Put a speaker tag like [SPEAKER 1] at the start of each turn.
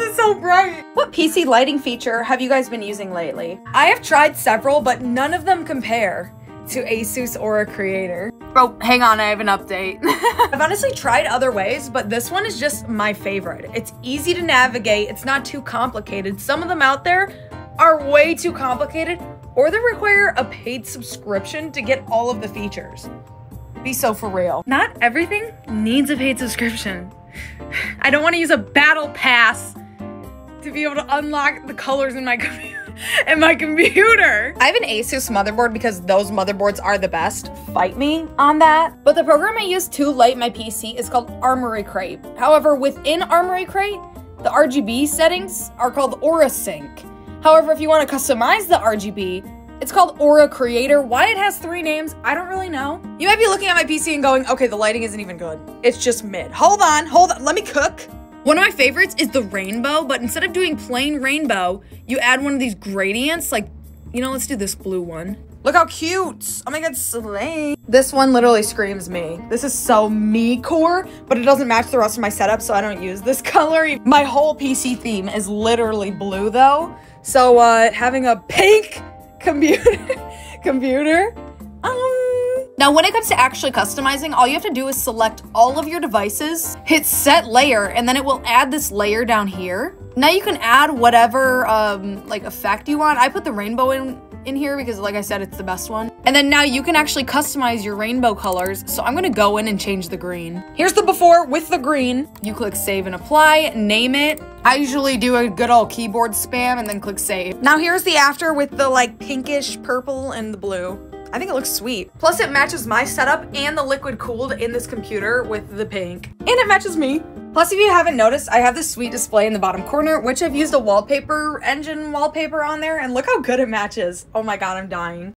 [SPEAKER 1] is so bright? What PC lighting feature have you guys been using lately? I have tried several, but none of them compare to Asus Aura Creator. Bro, hang on, I have an update. I've honestly tried other ways, but this one is just my favorite. It's easy to navigate, it's not too complicated. Some of them out there are way too complicated, or they require a paid subscription to get all of the features. Be so for real. Not everything needs a paid subscription. I don't want to use a battle pass to be able to unlock the colors in my computer. In my computer. I have an Asus motherboard because those motherboards are the best. Fight me on that. But the program I use to light my PC is called Armoury Crate. However, within Armoury Crate, the RGB settings are called Aura Sync. However, if you want to customize the RGB, it's called Aura Creator. Why it has three names, I don't really know. You might be looking at my PC and going, okay, the lighting isn't even good. It's just mid. Hold on, hold on, let me cook. One of my favorites is the rainbow, but instead of doing plain rainbow, you add one of these gradients, like, you know, let's do this blue one. Look how cute! Oh my god, slay! This one literally screams me. This is so me core, but it doesn't match the rest of my setup, so I don't use this color. My whole PC theme is literally blue, though. So, uh, having a pink computer, computer. Now, when it comes to actually customizing, all you have to do is select all of your devices, hit set layer, and then it will add this layer down here. Now you can add whatever, um, like, effect you want. I put the rainbow in in here because like I said, it's the best one. And then now you can actually customize your rainbow colors. So I'm gonna go in and change the green. Here's the before with the green. You click save and apply, name it. I usually do a good old keyboard spam and then click save. Now here's the after with the like pinkish purple and the blue. I think it looks sweet. Plus it matches my setup and the liquid cooled in this computer with the pink. And it matches me. Plus, if you haven't noticed, I have this sweet display in the bottom corner, which I've used a wallpaper engine wallpaper on there, and look how good it matches. Oh my god, I'm dying.